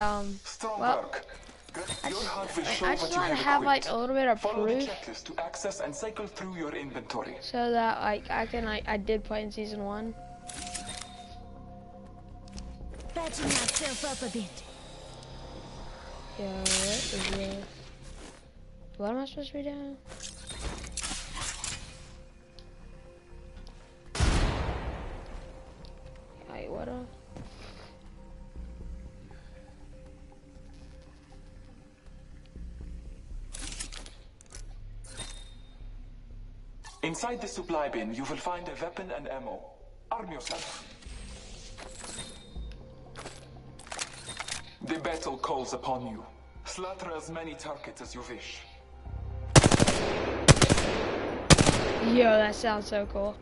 Um, well, work. Good. Your HUD will I, show I just want to have have like a little bit of Follow proof checklist to access and cycle through your inventory. so that like I can like I did play in season one. Patching myself up a bit. Yeah, what is this? What am I supposed to be doing? Wait, what a... Inside the supply bin, you will find a weapon and ammo. Arm yourself. The battle calls upon you. Slaughter as many targets as you wish. Yo, that sounds so cool.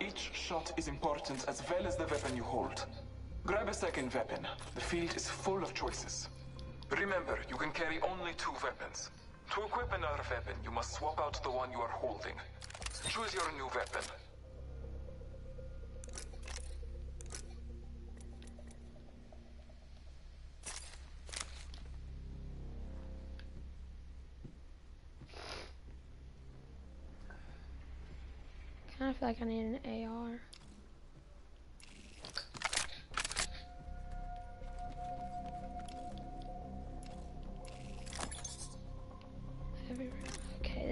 Each shot is important as well as the weapon you hold. Grab a second weapon. The field is full of choices. Remember, you can carry only two weapons. To equip another weapon, you must swap out the one you are holding. Choose your new weapon. Kind of feel like I need an AR.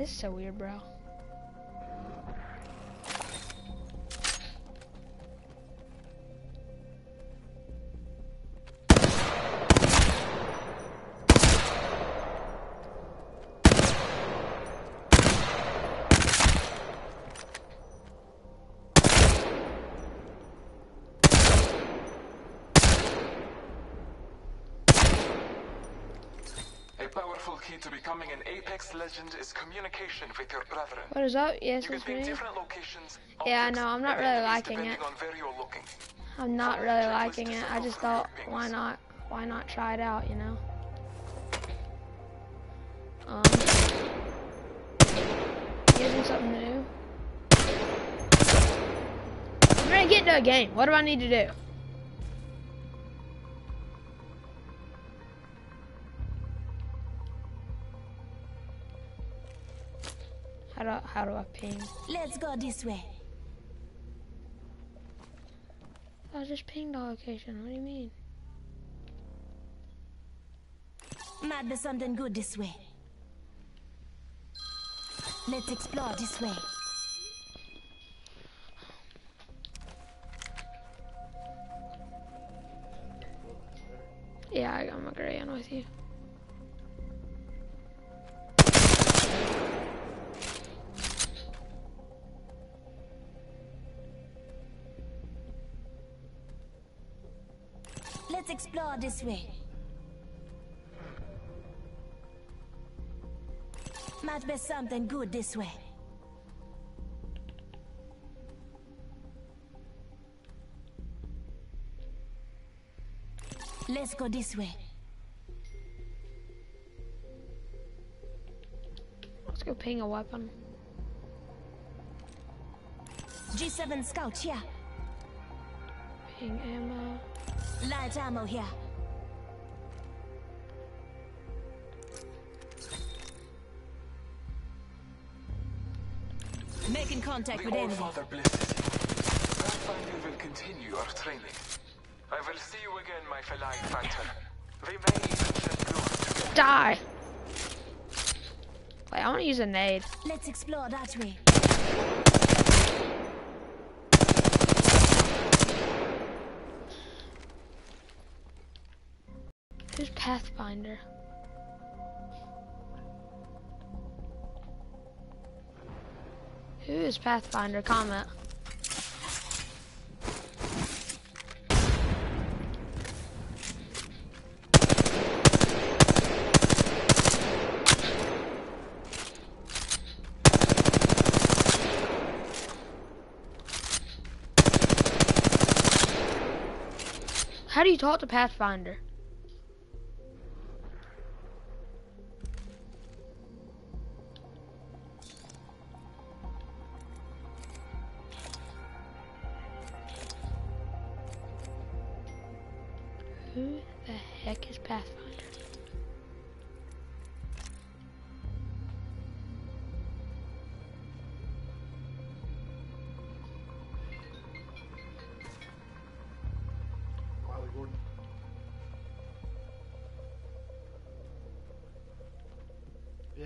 Is so weird, bro. A powerful key to becoming an Apex legend is communication with your brethren. What is up? Yes, You it's me. locations. Yeah, I know, I'm not really liking it. on where you're looking. I'm not really liking it. I just thought, why not? Why not try it out? You know. Um, getting something new. I'm ready to get into a game. What do I need to do? How do how do I ping? Let's go this way. I just pinged the location. What do you mean? Might be something good this way. Let's explore this way. Yeah, I- I'm agreeing with you. Let's explore this way. Might be something good this way. Let's go this way. Let's go ping a weapon. G7 scout here. Ping ammo. Light ammo here. Making contact The with enemy. All-Father blesses you. Pathfinder will continue your training. I will see you again, my feline fighter. We may even shed blood. Die! Wait, I want to use a nade. Let's explore that way. Who's Pathfinder? Who is Pathfinder? Comment. How do you talk to Pathfinder?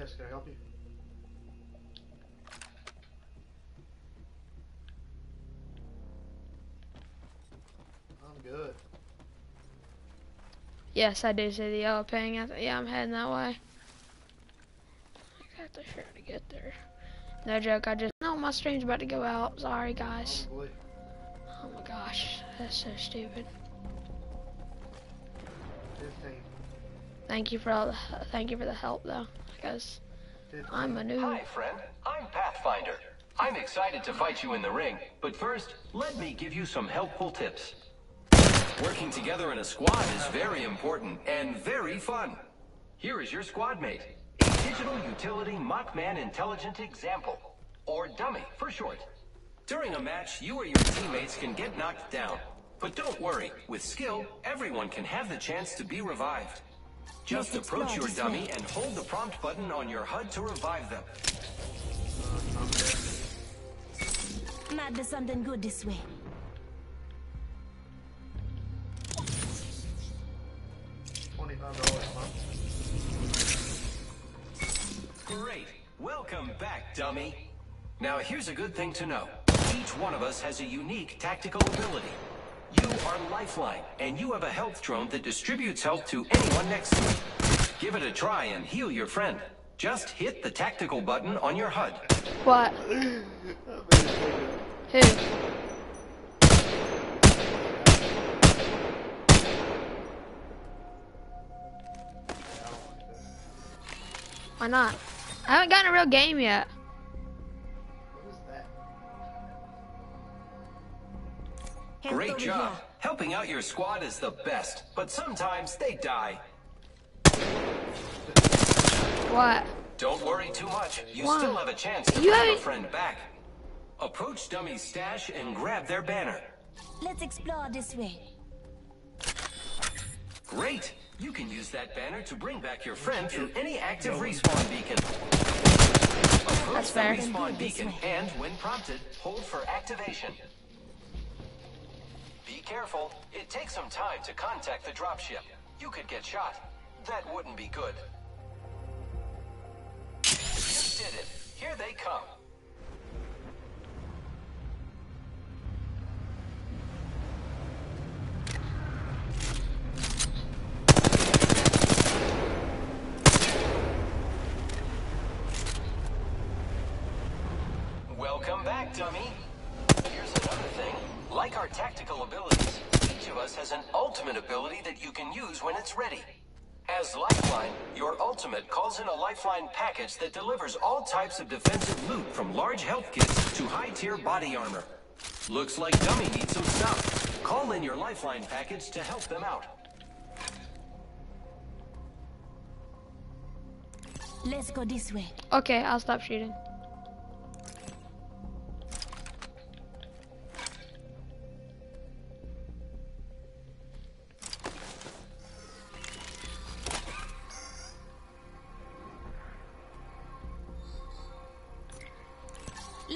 Yes, can I help you? I'm good. Yes, I do see the yellow ping. Yeah, I'm heading that way. I got to sure to get there. No joke, I just no, my stream's about to go out. Sorry, guys. Probably. Oh my gosh, that's so stupid. 15. Thank you for all the thank you for the help though, because 15. I'm a new. Hi, friend. I'm Pathfinder. I'm excited to fight you in the ring, but first, let me give you some helpful tips. Working together in a squad is very important and very fun. Here is your squad mate, a digital utility Mockman Intelligent Example, or Dummy for short. During a match, you or your teammates can get knocked down. But don't worry, with skill, everyone can have the chance to be revived. Just Let's approach your explore dummy and hold the prompt button on your HUD to revive them. Might be something good this way. Twenty-five dollars a. Great. Welcome back, dummy. Now, here's a good thing to know. Each one of us has a unique tactical ability. You are Lifeline, and you have a health drone that distributes health to anyone next to you. Give it a try and heal your friend. Just hit the tactical button on your HUD. What? Who? Why not? I haven't gotten a real game yet. Health Great over job. here. Helping out your squad is the best, but sometimes they die. What? Don't worry too much. You Why? still have a chance to You bring a friend back. Approach Dummy's stash and grab their banner. Let's explore this way. Great! You can use that banner to bring back your friend through any active respawn beacon. Approach That's the fair. respawn beacon and, when prompted, hold for activation. Be careful. It takes some time to contact the dropship. You could get shot. That wouldn't be good. You did it. Here they come. Welcome back, dummy. Here's another thing. Like our tactical abilities, each of us has an ultimate ability that you can use when it's ready. As Lifeline, your ultimate calls in a Lifeline package that delivers all types of defensive loot from large health kits to high-tier body armor. Looks like Dummy needs some stuff. Call in your Lifeline package to help them out. Let's go this way. Okay, I'll stop shooting.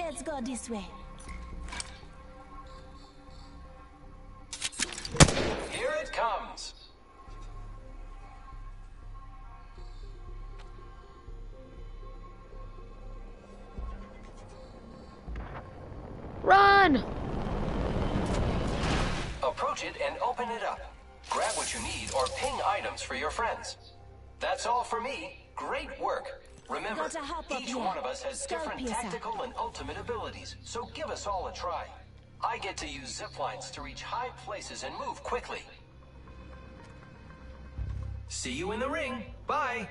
Let's go this way. Here it comes. Run! Approach it and open it up. Grab what you need or ping items for your friends. That's all for me. Great work. Remember, Gotta hop each one of us has Skull different piercer. tactical and ultimate abilities, so give us all a try. I get to use zip lines to reach high places and move quickly. See you in the ring. Bye.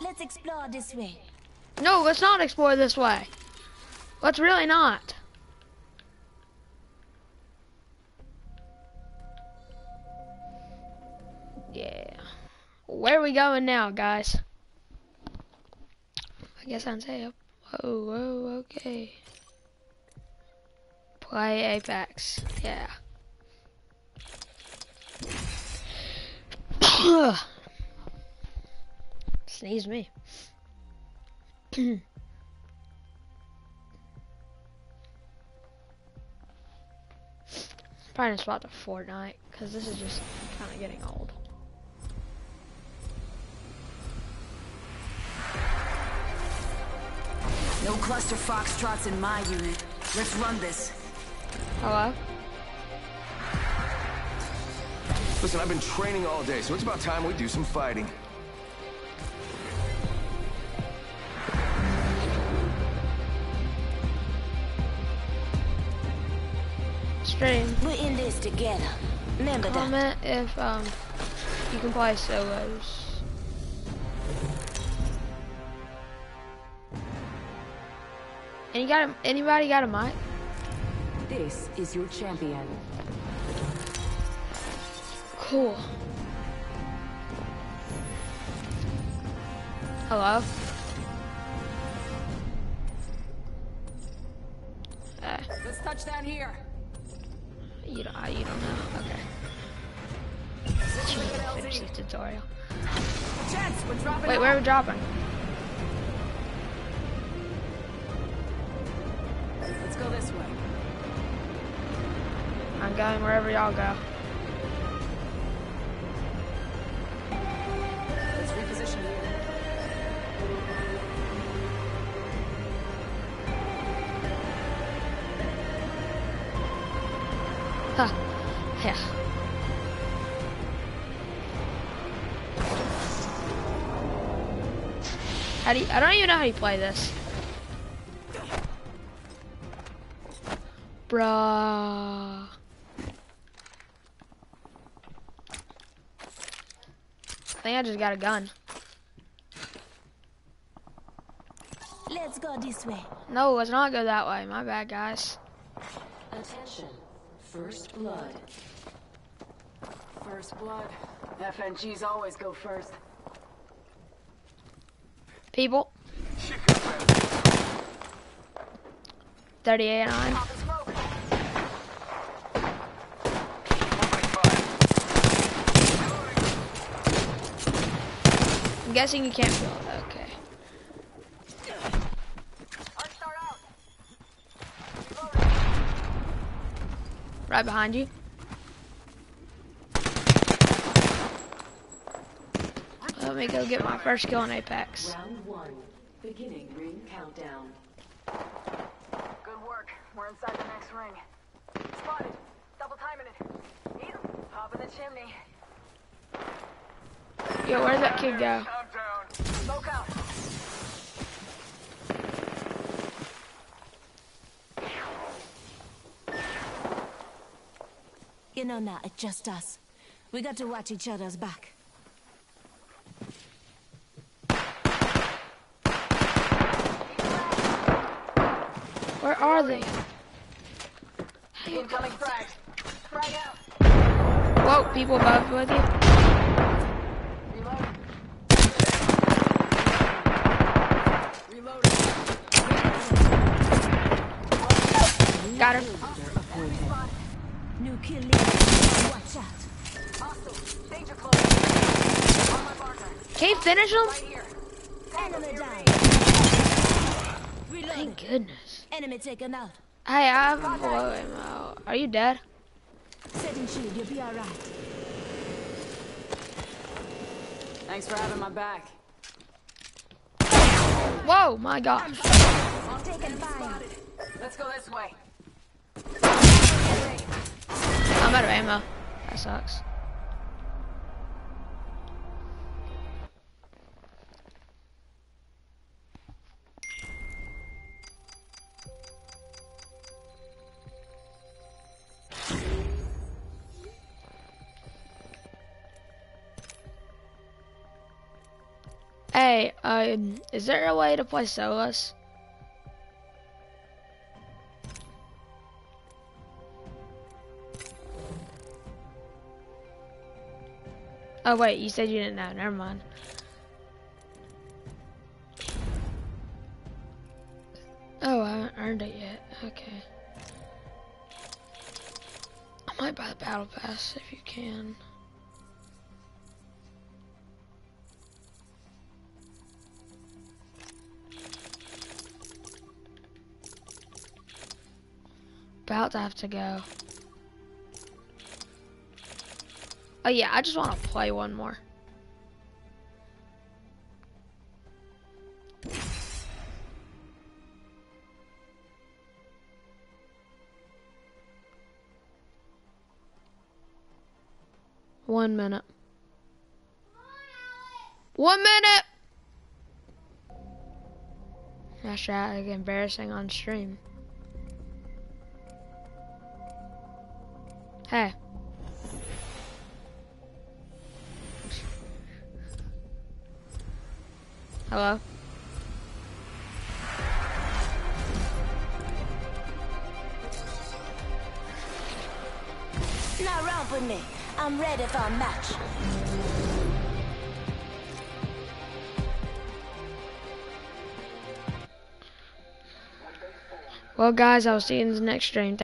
Let's explore this way. No, let's not explore this way. Let's really not. Yeah. Where are we going now, guys? I guess I'm saying. Whoa, whoa, okay. Play Apex. Yeah. Sneeze me. Probably just about to Fortnite, because this is just kind of getting old. No cluster foxtrots in my unit. Let's run this. Hello? Listen, I've been training all day, so it's about time we do some fighting. Stream. We're in this together. Remember that. Comment if um you can play solos. Any got a, anybody got a mic? This is your champion. Cool. Hello? Uh, Let's touch down here. You don't, uh, you don't know. Okay. Finish the tutorial. Dropping Wait, where are we dropping? Let's go this way. I'm going wherever y'all go. Let's reposition here. Huh. Yeah. How do you, I don't even know how you play this. Bruh. I think I just got a gun. Let's go this way. No, let's not go that way. My bad, guys. Attention. First blood. First blood. FNGs always go first. People. 38 and 9. I'm guessing you can't feel it. Okay. Right behind you. Let me go get my first kill in Apex. Round one. Beginning ring countdown. Good work. We're inside the next ring. Spotted. Double timing it. Eat 'em. Hop in the chimney. Yo, where'd that kid go? Smoke out. You know now, it's just us. We got to watch each other's back. Where are they? Incoming frag. Frag out. Whoa, people above with you. Reload. Reloading. Got him. New. Watch out. Hostile. Danger close. On my marker. Can you finish him? Right here. Enemy down. Reloading. Thank goodness. Enemy taken out. Hey, I'm below him out. Are you dead? Setting shield. You'll be alright. Thanks for having my back. Whoa, my gosh. Let's go this way. I'm out of ammo. That sucks. Hey, um, is there a way to play solos? Oh wait, you said you didn't know. Never mind. Oh, I haven't earned it yet. Okay. I might buy the battle pass if you can. About to have to go. Oh yeah, I just want to play one more. One minute. One minute! That's like embarrassing on stream. Hey. Hello? Now romp with me. I'm ready for a match. Well, guys, I'll see you in the next stream.